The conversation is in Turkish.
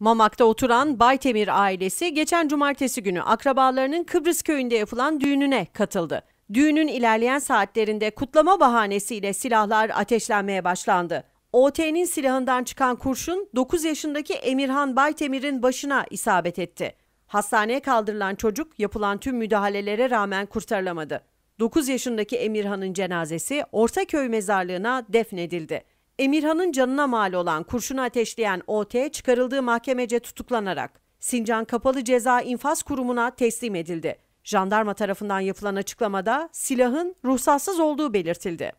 Mamak'ta oturan Baytemir ailesi geçen cumartesi günü akrabalarının Kıbrıs köyünde yapılan düğününe katıldı. Düğünün ilerleyen saatlerinde kutlama bahanesiyle silahlar ateşlenmeye başlandı. OT'nin silahından çıkan kurşun 9 yaşındaki Emirhan Baytemir'in başına isabet etti. Hastaneye kaldırılan çocuk yapılan tüm müdahalelere rağmen kurtarılamadı. 9 yaşındaki Emirhan'ın cenazesi Ortaköy mezarlığına defnedildi. Emirhan'ın canına mal olan kurşunu ateşleyen OT çıkarıldığı mahkemece tutuklanarak Sincan Kapalı Ceza İnfaz Kurumu'na teslim edildi. Jandarma tarafından yapılan açıklamada silahın ruhsatsız olduğu belirtildi.